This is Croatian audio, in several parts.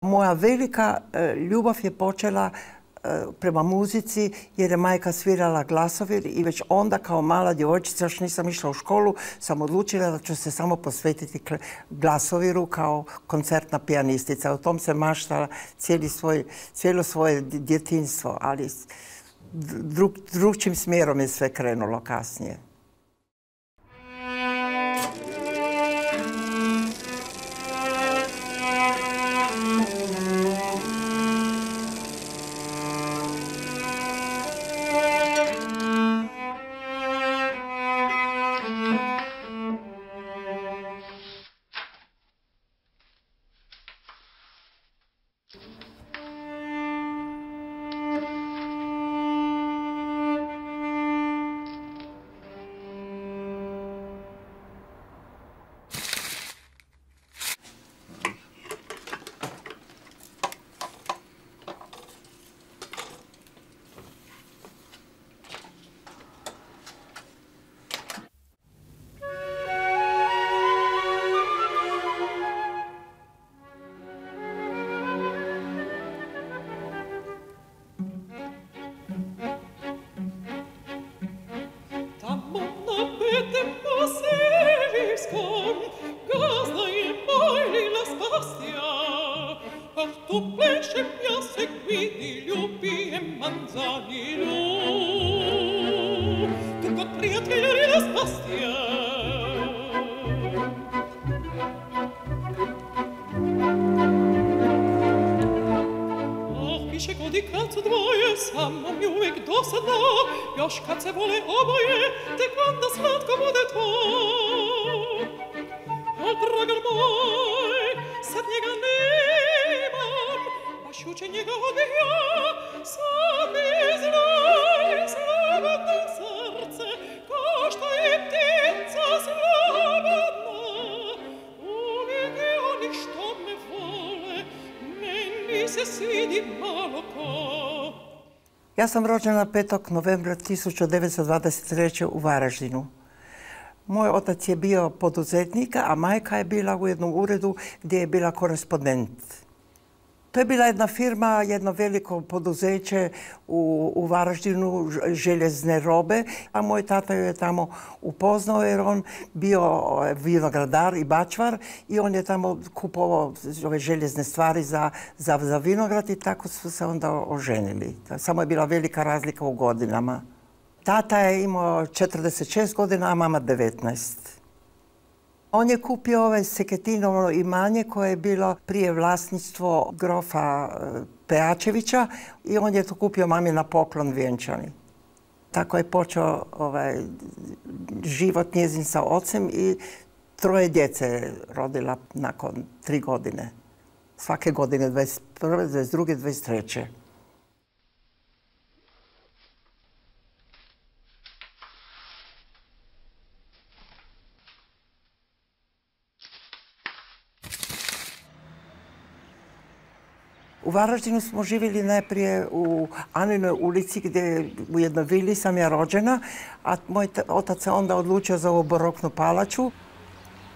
Moja velika e, ljubav je počela e, prema muzici jer je majka svirala glasovir i već onda kao mala djevojčica, još nisam išla u školu, sam odlučila da ću se samo posvetiti glasoviru kao koncertna pijanistica. O tom se maštala cijelo svoje djetinstvo, ali drugčim smjerom je sve krenulo kasnije. de quando sfatco mode tu. O tragar moi sad njega nemam a šuće njega odija sad ne znaj slobodno srce ko što je ptica slobodna uvijek je oni što me vole meni se svidi malo Ja sam rođena 5. novembra 1923. u Varaždinu. Moj otac je bio poduzetnik, a majka je bila u jednom uredu gdje je bila korespondent. To je bila jedna firma, jedno veliko poduzeće u, u Varaždinu, željezne robe, a moj tata je tamo upoznao jer on bio ovaj, vinogradar i bačvar i on je tamo kupovao ove željezne stvari za, za, za vinograd i tako su se onda oženili. Samo je bila velika razlika u godinama. Tata je imao 46 godina, a mama 19. On je kupio ovaj Seketinovo imanje koje je bilo prije vlasništvo grofa e, Pejačevića i on je to kupio mami na poklon vjenčani. Tako je počeo ovaj, život njezin sa ocem i troje djece rodila nakon tri godine. Svake godine, 21. 22. 23. U Varaždinu smo živjeli najprije u Aninoj ulici gdje u jednoj vili sam ja rođena, a moj otac se onda odlučio za ovu baroknu palaču.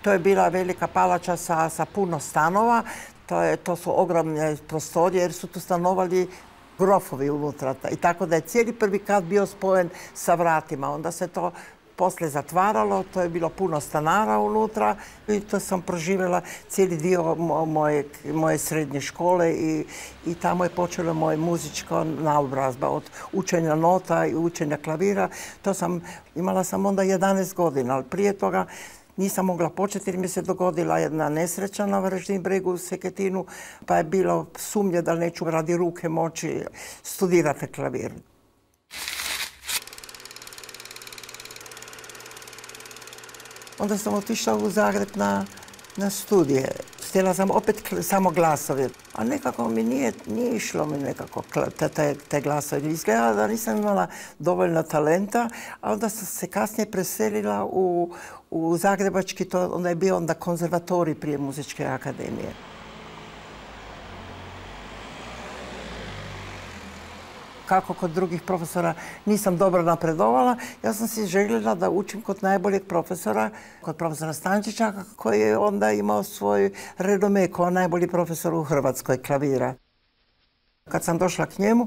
To je bila velika palača sa, puno stanova, to, je, to su ogromne prostorije jer su tu stanovali grofovi unutra. I tako da je cijeli prvi kat bio spojen sa vratima. Onda se to poslije zatvaralo, to je bilo puno stanara unutra i to sam proživjela cijeli dio moje, srednje škole i, tamo je počela moja muzička naobrazba od učenja nota i učenja klavira. To sam, imala sam onda 11 godina, ali prije toga nisam mogla početi jer mi se dogodila jedna nesreća na Varaždin bregu u Seketinu, pa je bilo sumnje da neću radi ruke moći studirati klavir. Onda sam otišla u Zagreb na, na studije. Htjela sam opet samo glasovi. A nekako mi nije, nije išlo mi nekako te, te, te glasovi. Izgleda da nisam imala dovoljno talenta, a onda sam se kasnije preselila u, u Zagrebački, to onda je bio onda konzervatorij prije muzičke akademije. Kako kod drugih profesora nisam dobro napredovala, ja sam si željela da učim kod najboljeg profesora, kod profesora Stančića, koji je onda imao svoj renome kao najbolji profesor u Hrvatskoj klavira. Kad sam došla k njemu,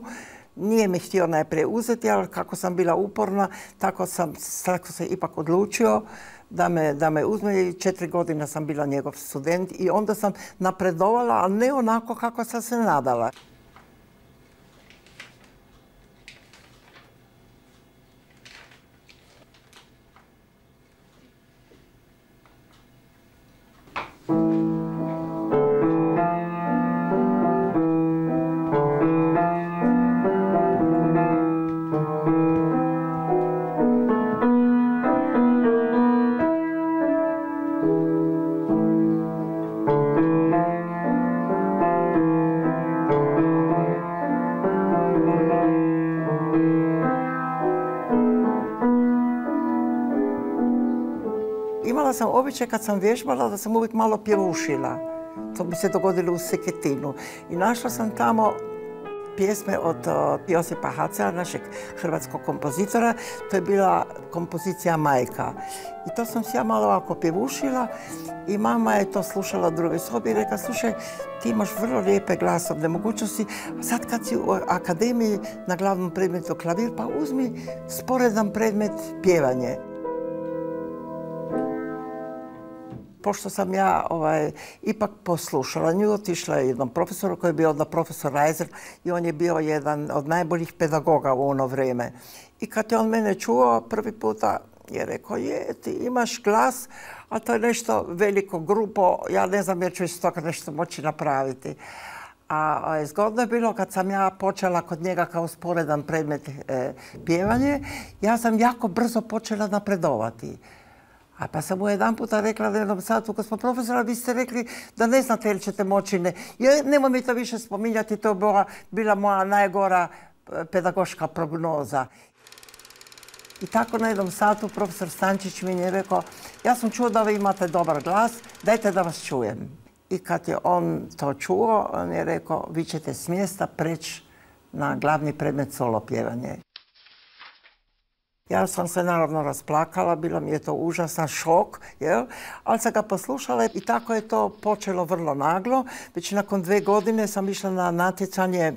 nije mi htio najprije uzeti, ali kako sam bila uporna, tako sam tako se ipak odlučio da me, da me uzme i četiri godine sam bila njegov student i onda sam napredovala, ali ne onako kako sam se nadala. Imala sam običaj kad sam vježbala da sam uvijek malo pjevušila. To bi se dogodilo u Seketinu. I našla sam tamo pjesme od Josipa Hacela, našeg hrvatskog kompozitora. To je bila kompozicija Majka. I to sam se ja malo ovako pjevušila i mama je to slušala u drugoj sobi i rekla, slušaj, ti imaš vrlo lijepe glasovne mogućnosti, sad kad si u akademiji na glavnom predmetu klavir, pa uzmi sporedan predmet pjevanje. Pošto sam ja ovaj, ipak poslušala nju, otišla je jednom profesoru koji je bio onda profesor Reiser i on je bio jedan od najboljih pedagoga u ono vrijeme. I kad je on mene čuo prvi puta, je rekao, je, ti imaš glas, a to je nešto veliko, grupo, ja ne znam jer ću iz toga nešto moći napraviti. A, zgodno je bilo kad sam ja počela kod njega kao sporedan predmet e, pjevanje, ja sam jako brzo počela napredovati. A pa sam mu jedan puta rekla na jednom satu, gospod profesora, vi ste rekli da ne znate ili ćete moći ne. Nemoj mi to više spominjati, to je bila, bila moja najgora e, pedagoška prognoza. I tako na jednom satu profesor Stančić mi je rekao, ja sam čuo da vi imate dobar glas, dajte da vas čujem. I kad je on to čuo, on je rekao, vi ćete s mjesta preći na glavni predmet solo pjevanje. Ja sam se naravno rasplakala, bilo mi je to užasan šok, jel? ali sam ga poslušala i tako je to počelo vrlo naglo. Već nakon dve godine sam išla na natjecanje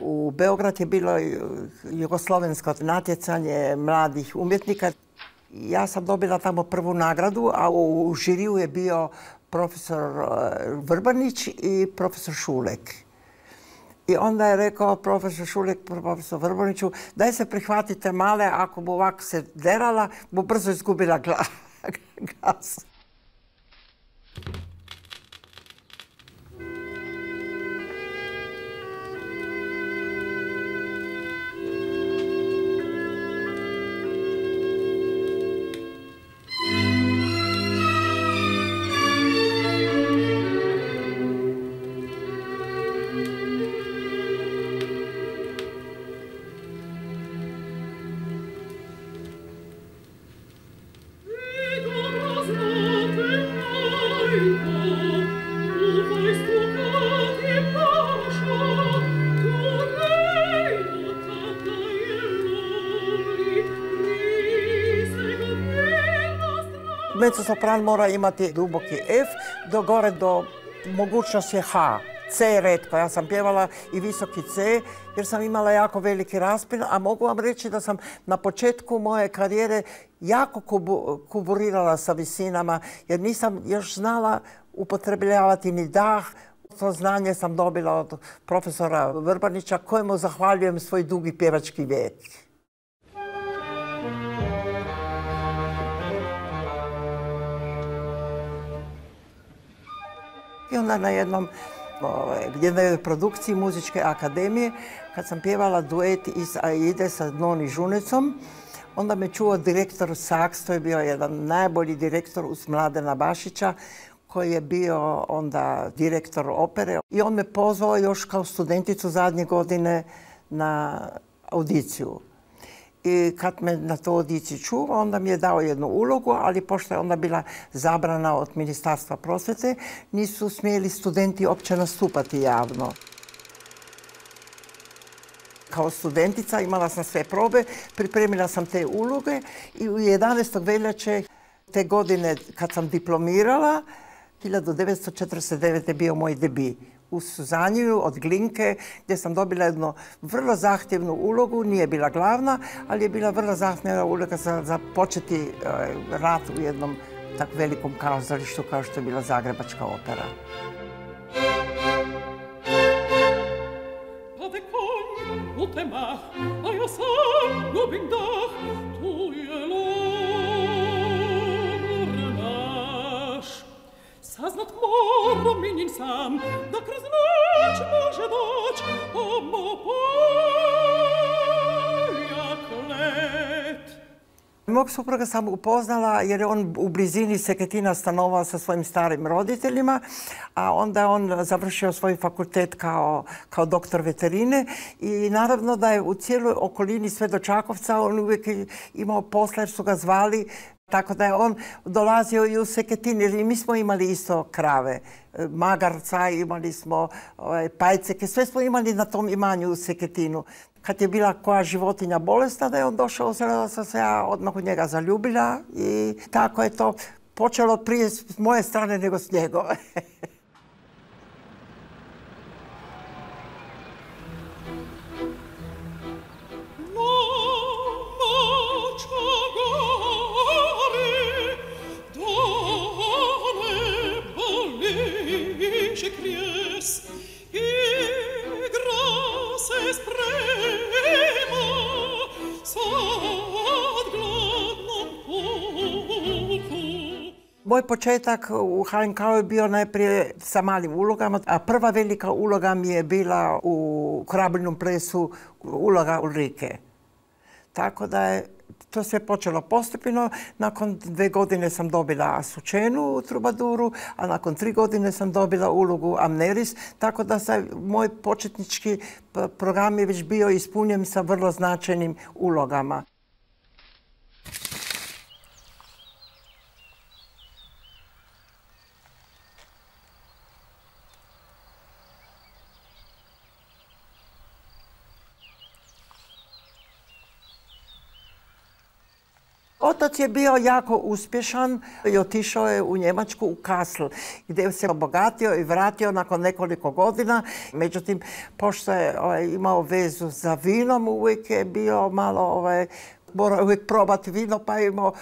u Beograd je bilo jugoslovensko natjecanje mladih umjetnika. Ja sam dobila tamo prvu nagradu, a u žiriju je bio profesor eh, Vrbanić i profesor Šulek. I onda je rekao profesor Šulek, profesor Vrboniću, daj se prihvatite male, ako bu ovako se derala, bu brzo izgubila glas. Sopran mora imati duboki F, do gore do mogućnost je H. C redko. Ja sam pjevala i visoki C jer sam imala jako veliki raspin, a mogu vam reći da sam na početku moje karijere jako kuburirala sa visinama jer nisam još znala upotrebljavati ni dah. To znanje sam dobila od profesora Vrbanića kojemu zahvaljujem svoj dugi pjevački vijek. I onda na jednom ovaj, jednoj produkciji muzičke akademije, kad sam pjevala duet iz Aide sa Noni Žunecom, onda me čuo direktor Saks, to je bio jedan najbolji direktor uz Mladena Bašića, koji je bio onda direktor opere. I on me pozvao još kao studenticu zadnje godine na audiciju. I kad me na to odici čuo, onda mi je dao jednu ulogu, ali pošto je onda bila zabrana od Ministarstva prosvete, nisu smjeli studenti opće nastupati javno. kao studentica, imala sam sve probe, pripremila sam te uloge i u 11. veljače te godine kad sam diplomirala, 1949. je bio moj debi u Suzaniju od Glinke gdje sam dobila jednu vrlo zahtjevnu ulogu, nije bila glavna, ali je bila vrlo zahtjevna uloga za, za početi e, rad u jednom tako velikom kazalištu kao što je bila Zagrebačka opera. Saznat moram minjen sam, da kroz noć može doć, omo poljak let. Mog supruga sam upoznala jer je on u blizini Seketina stanovao sa svojim starim roditeljima, a onda je on završio svoj fakultet kao, kao doktor veterine i naravno da je u cijeloj okolini sve do Čakovca on uvijek imao posla jer su ga zvali tako da je on dolazio i u Seketin, jer i mi smo imali isto krave. Magarca, imali smo ovaj, pajceke, sve smo imali na tom imanju u Seketinu. Kad je bila koja životinja bolesna, da je on došao, da sam se ja odmah u njega zaljubila i tako je to počelo prije s moje strane nego s njegove. Moj početak u HNK je bio najprije sa malim ulogama, a prva velika uloga mi je bila u korabiljnom plesu uloga Ulrike. Tako da je to sve počelo postupno. Nakon dve godine sam dobila Asučenu u Trubaduru, a nakon tri godine sam dobila ulogu Amneris, tako da sam, moj početnički program je već bio ispunjen sa vrlo značajnim ulogama. Otac je bio jako uspješan i otišao je u Njemačku u Kassel gdje se obogatio i vratio nakon nekoliko godina. Međutim, pošto je ovaj, imao vezu za vinom, uvijek je bio malo, ovaj, uvijek probati vino pa je imao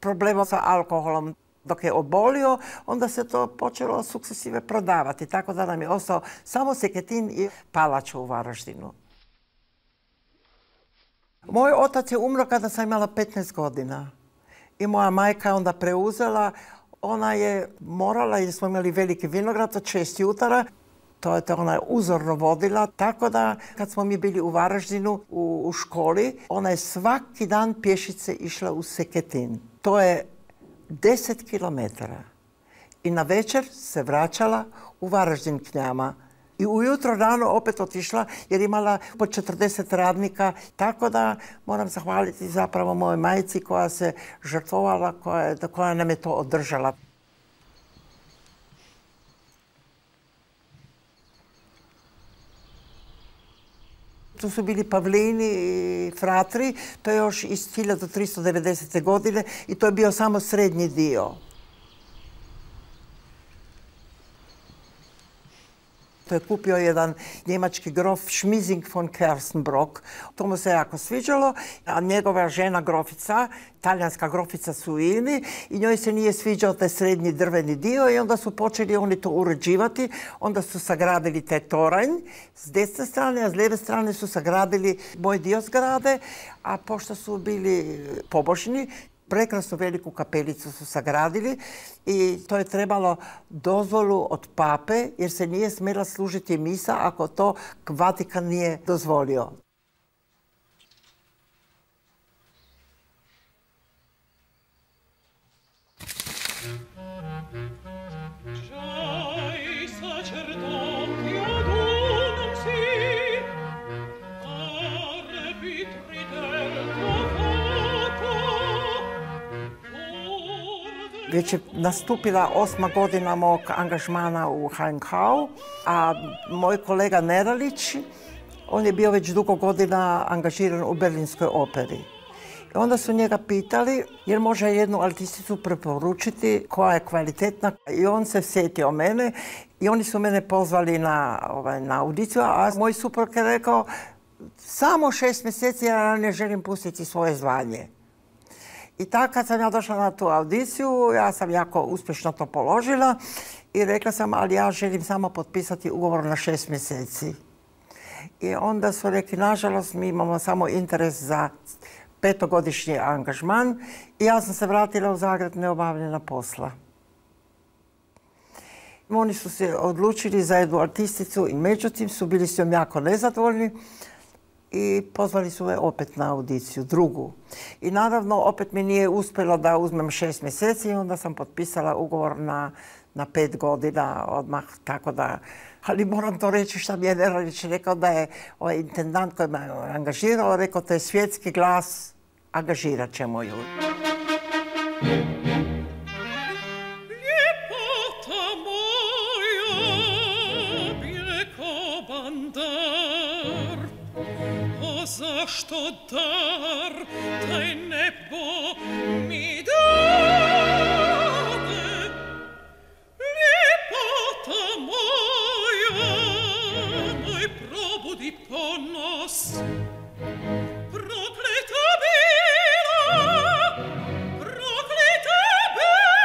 problema sa alkoholom. Dok je obolio, onda se to počelo sukcesive prodavati, tako da nam je ostao samo Seketin i Palač u Varaždinu. Moj otac je umro kada sam imala 15 godina i moja majka je onda preuzela. Ona je morala, jer smo imali veliki vinograd od šest jutara, to je to ona uzorno vodila, tako da kad smo mi bili u Varaždinu u, u školi, ona je svaki dan pješice išla u Seketin. To je 10 kilometara. I na večer se vraćala u Varaždin k. I ujutro rano opet otišla jer imala po 40 radnika. Tako da moram zahvaliti zapravo mojoj majici koja se žrtvovala, koja, koja nam je to održala. Tu su bili Pavlini i Fratri, to je još iz 1390. godine i to je bio samo srednji dio. To je kupio jedan njemački grof Schmising von Kerstenbrock. To mu se jako sviđalo, a njegova žena grofica, talijanska grofica Suini, i njoj se nije sviđao taj srednji drveni dio i onda su počeli oni to uređivati. Onda su sagradili taj toranj s desne strane, a s lijeve strane su sagradili moj dio zgrade, a pošto su bili pobožni, prekrasnu veliku kapelicu su sagradili i to je trebalo dozvolu od pape jer se nije smjela služiti misa ako to Vatikan nije dozvolio. Već je nastupila osma godina mog angažmana u HNK, a moj kolega Neralić, On je bio već dugo godina angažiran u Berlinskoj operi. I onda su njega pitali jer može jednu altisticu preporučiti koja je kvalitetna. I on se sjetio mene i oni su mene pozvali na, ovaj, na audiciju, a moj suprug je rekao samo šest mjeseci ja ne želim pustiti svoje zvanje. I tako kad sam ja došla na tu audiciju, ja sam jako uspješno to položila i rekla sam, ali ja želim samo potpisati ugovor na šest mjeseci. I onda su rekli, nažalost, mi imamo samo interes za petogodišnji angažman i ja sam se vratila u Zagreb neobavljena posla. Oni su se odlučili za jednu artisticu i međutim su bili s njom jako nezadovoljni i pozvali su me opet na audiciju, drugu. I naravno opet mi nije uspjelo da uzmem šest mjeseci i onda sam potpisala ugovor na, na pet godina odmah, tako da ali moram to reći što mi je Neralić rekao da je ovaj intendant koji me angažirao, rekao to je svjetski glas, angažirat ćemo ju. Zašto dar taj nebo mi dade? Ljepota moja, moj probudi ponos, prokleta bila, prokleta bila.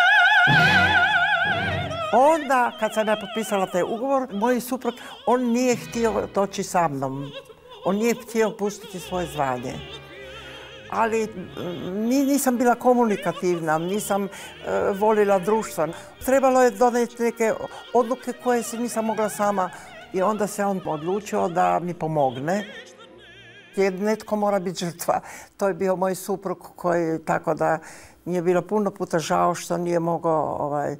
Onda, kad sam ja potpisala taj ugovor, moj suprug, on nije htio doći sa mnom. On nije htio pustiti svoje zvanje. Ali nisam bila komunikativna, nisam e, volila društvo. Trebalo je doneti neke odluke koje si nisam mogla sama i onda se on odlučio da mi pomogne. Jer netko mora biti žrtva. To je bio moj suprug koji tako da mi je bilo puno puta žao što nije mogao ovaj,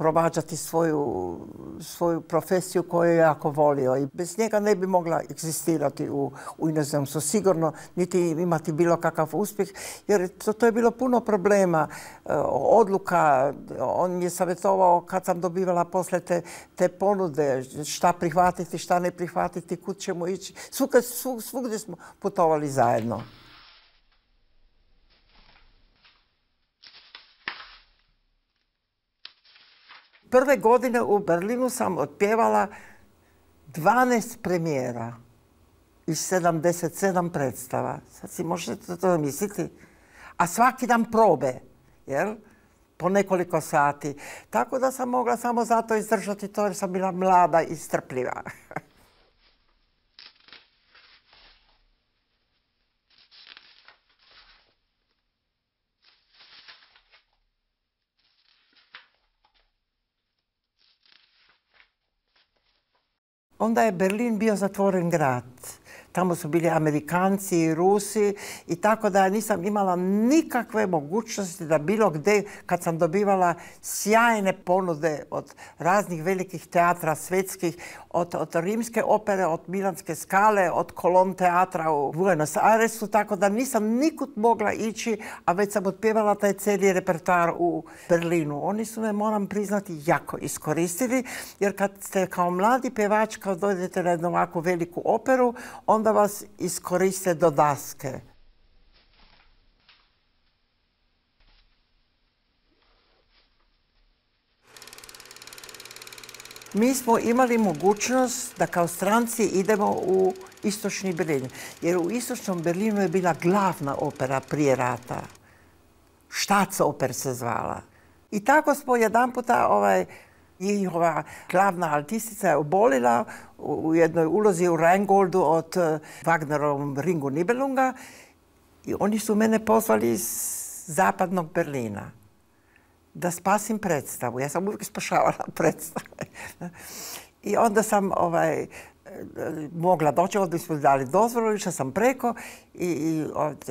provađati svoju, svoju profesiju koju je jako volio i bez njega ne bi mogla egzistirati u, u inozemstvu. Sigurno niti imati bilo kakav uspjeh jer to, to je bilo puno problema, e, odluka. On mi je savjetovao kad sam dobivala posle te, te ponude šta prihvatiti, šta ne prihvatiti, kud ćemo ići. svugdje smo putovali zajedno. Prve godine u Berlinu sam otpjevala 12 premijera i 77 predstava. Sad si možete to misliti. A svaki dan probe, jel? Po nekoliko sati. Tako da sam mogla samo zato izdržati to jer sam bila mlada i strpljiva. onda je Berlin bio zatvoren grad. Tamo su bili Amerikanci i Rusi i tako da nisam imala nikakve mogućnosti da bilo gdje, kad sam dobivala sjajne ponude od raznih velikih teatra svjetskih, od, od rimske opere, od milanske skale, od kolon teatra u Buenos Airesu, tako da nisam nikud mogla ići, a već sam otpjevala taj cijeli repertoar u Berlinu. Oni su me, moram priznati, jako iskoristili, jer kad ste kao mladi pjevač, kad dođete na jednu ovakvu veliku operu, onda vas iskoriste do daske. Mi smo imali mogućnost da kao stranci idemo u istočni Berlin. Jer u istočnom Berlinu je bila glavna opera prije rata. Štac oper se zvala. I tako smo jedan puta ovaj, njihova glavna altistica je obolila u jednoj ulozi u Rheingoldu od eh, Wagnerovom Ringu Nibelunga i oni su mene pozvali iz zapadnog Berlina da spasim predstavu. Ja sam uvijek spašavala predstave. I onda sam ovaj, mogla doći, onda smo dali dozvolu, išla sam preko i,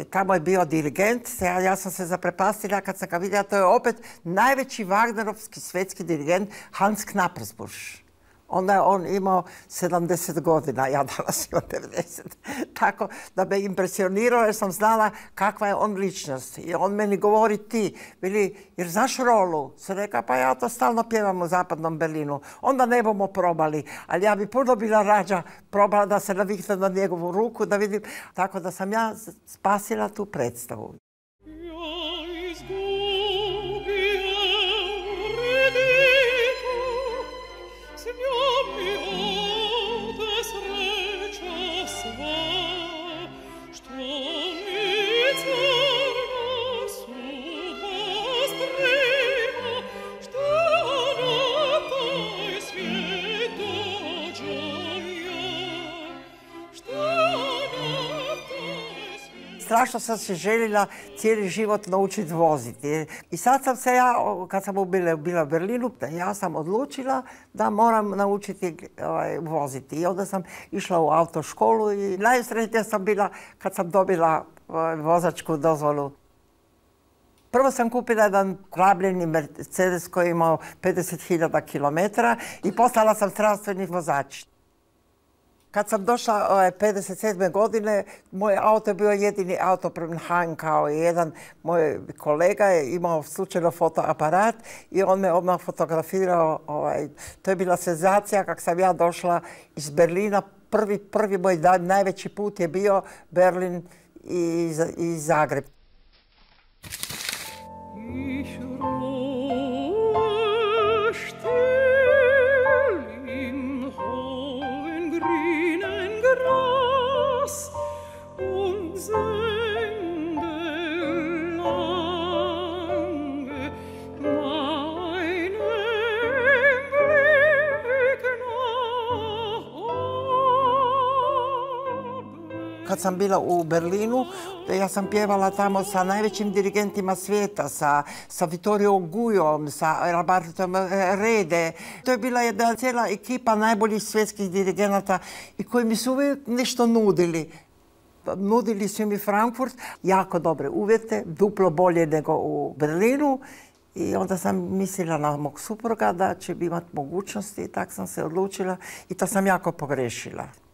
tamo je bio dirigent, ja, ja sam se zaprepastila kad sam ga vidjela, to je opet najveći Wagnerovski svetski dirigent Hans Knappersbusch. Onda je on imao 70 godina, ja danas imam 90. Tako da me impresionirao jer sam znala kakva je on ličnost. I on meni govori ti, veli, jer znaš rolu? Se reka, pa ja to stalno pjevam u zapadnom Berlinu. Onda ne bomo probali, ali ja bi puno bila rađa probala da se naviknem na njegovu ruku, da vidim. Tako da sam ja spasila tu predstavu. Strašno sam se željela cijeli život naučiti voziti. I sad sam se ja, kad sam bila, bila u Berlinu, ja sam odlučila da moram naučiti ovaj, voziti. I onda sam išla u autoškolu i najsretnija sam bila kad sam dobila ovaj, vozačku dozvolu. Prvo sam kupila jedan rabljeni Mercedes koji je imao 50.000 km i postala sam zdravstveni vozač. Kad sam došla 57. Ovaj, godine, moj auto je bio jedini auto prema kao jedan moj kolega je imao slučajno fotoaparat i on me odmah fotografirao. Ovaj, to je bila senzacija kak sam ja došla iz Berlina. Prvi, moj najveći put je bio Berlin i, i Zagreb. Kad sam bila u Berlinu, ja sam pjevala tamo sa najvećim dirigentima svijeta, sa, sa Vittorio Gujom, sa Robertom Rede. To je bila jedna cijela ekipa najboljih svjetskih dirigenata i koji mi su uvijek nešto nudili. Nudili su mi Frankfurt, jako dobre uvjete, duplo bolje nego u Berlinu. I onda sam mislila na mog supruga da će imati mogućnosti i tako sam se odlučila i to sam jako pogrešila.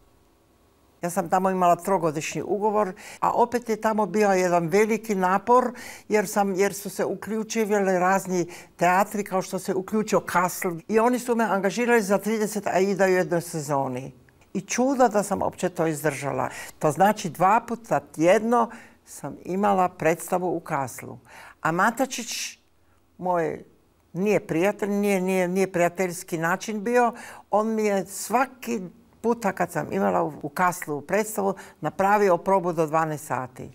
Ja sam tamo imala trogodišnji ugovor, a opet je tamo bio jedan veliki napor jer, sam, jer su se uključivali razni teatri kao što se uključio Kassel i oni su me angažirali za 30 aida u jednoj sezoni. I čudo da sam opće to izdržala. To znači dva puta tjedno sam imala predstavu u Kaslu. A Matačić, moj nije prijatelj, nije, nije, nije prijateljski način bio, on mi je svaki puta kad sam imala u Kaslu predstavu, napravio probu do 12 sati.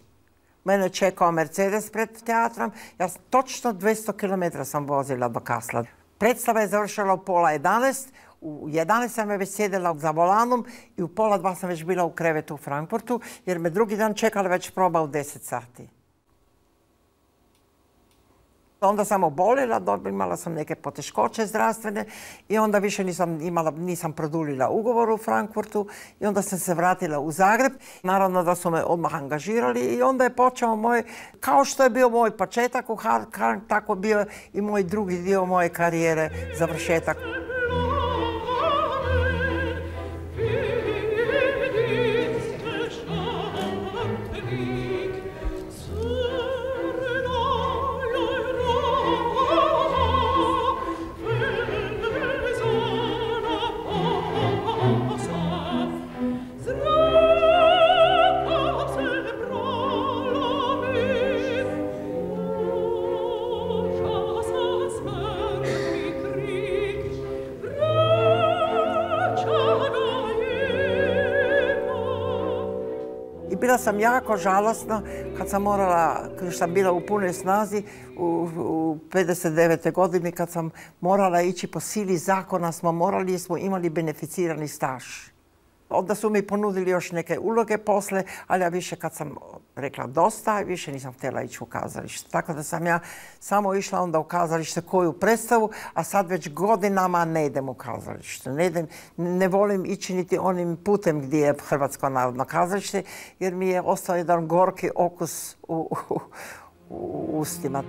Mene čekao Mercedes pred teatrom. Ja točno 200 km sam vozila do Kasla. Predstava je završila u pola 11. U 11 sam je već sjedila za volanom i u pola dva sam već bila u krevetu u Frankfurtu jer me drugi dan čekala već proba u 10 sati. Onda sam obolila, imala sam neke poteškoće zdravstvene i onda više nisam, imala, nisam produlila ugovor u Frankfurtu i onda sam se vratila u Zagreb. Naravno da su me odmah angažirali i onda je počeo moj, kao što je bio moj početak u Hard tako bio i moj drugi dio moje karijere, završetak. Bila sam jako žalosna kad sam morala, kad sam bila u punoj snazi u, u 59. godini kad sam morala ići po sili zakona smo morali smo imali beneficirani staž. Onda su mi ponudili još neke uloge posle, ali ja više kad sam rekla dosta, više nisam htjela ići u kazalište. Tako da sam ja samo išla onda u kazalište koju predstavu, a sad već godinama ne idem u kazalište. Ne, ne volim ići niti onim putem gdje je Hrvatsko narodno kazalište, jer mi je ostao jedan gorki okus u, u, u ustima.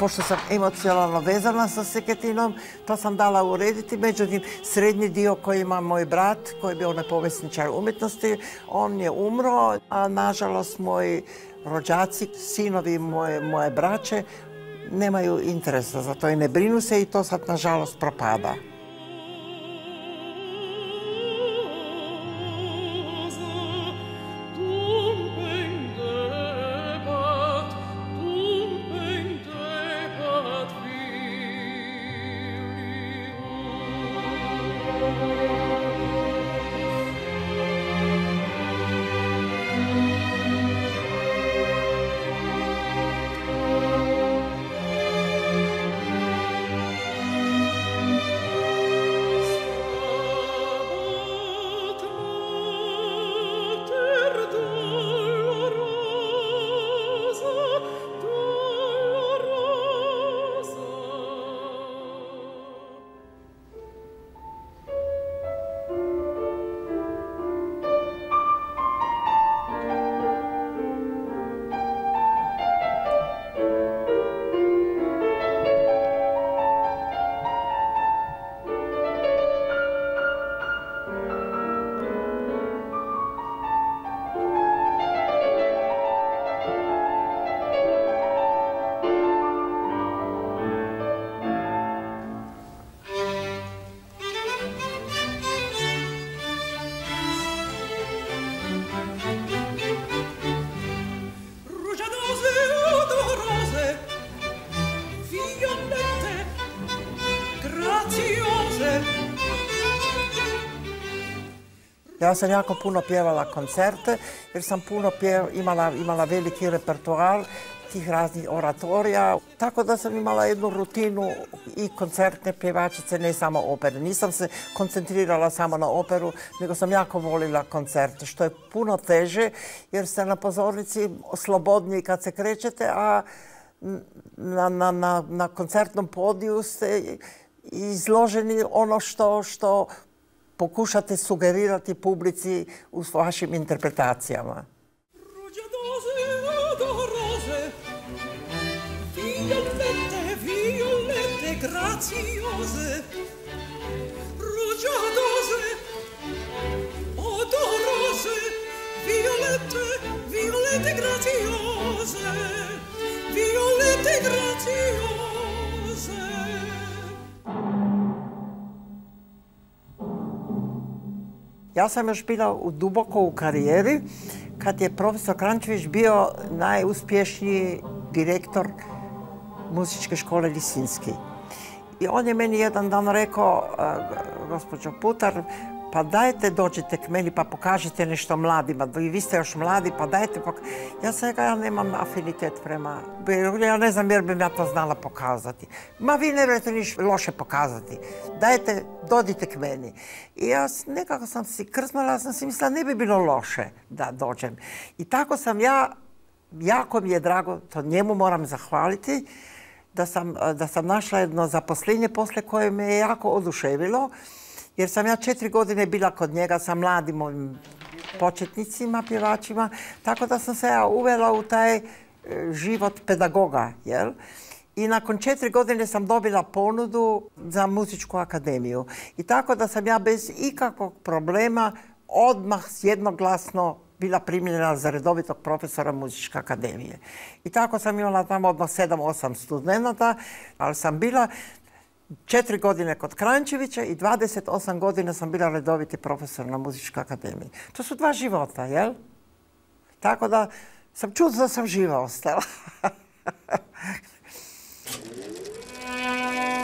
Pošto sam emocionalno vezana sa seketinom, to sam dala urediti. Međutim, srednji dio koji ima moj brat, koji je bio nepovesničar umjetnosti, on je umro, a nažalost moji rođaci, sinovi moje, moje braće, nemaju interesa za to i ne brinu se i to sad nažalost propada. Ja sam jako puno pjevala koncerte jer sam puno imala, imala veliki repertoar tih raznih oratorija, tako da sam imala jednu rutinu i koncertne pjevačice, ne samo opere. Nisam se koncentrirala samo na operu, nego sam jako volila koncerte, što je puno teže jer ste na pozornici slobodniji kad se krećete, a na, na, na, na koncertnom podiju ste izloženi ono što, što pokušate sugerirati publici u vašim interpretacijama. graziose rugiadose odorose violette violette graziose violette graziose Ja sam još bila u duboko u karijeri kad je profesor Krančević bio najuspješniji direktor muzičke škole Lisinski. I on je meni jedan dan rekao, gospođo Putar, pa dajte dođite k meni pa pokažite nešto mladima. Vi ste još mladi, pa dajte Ja sam rekao, ja nemam afinitet prema... Ja ne znam jer bih ja to znala pokazati. Ma vi ne vjerujete ništa loše pokazati. Dajte, dodite k meni. I ja nekako sam si krsnula, sam si mislila ne bi bilo loše da dođem. I tako sam ja, jako mi je drago, to njemu moram zahvaliti, da sam, da sam našla jedno zaposlenje posle koje me je jako oduševilo jer sam ja četiri godine bila kod njega sa mladim početnicima, pjevačima, tako da sam se ja uvela u taj e, život pedagoga, jel? I nakon četiri godine sam dobila ponudu za muzičku akademiju. I tako da sam ja bez ikakvog problema odmah jednoglasno bila primljena za redovitog profesora muzičke akademije. I tako sam imala tamo odmah 7-8 studenata, ali sam bila četiri godine kod Krančevića i 28 godina sam bila redoviti profesor na Muzičkoj akademiji. To su dva života, jel? Tako da sam čut da sam živa ostala.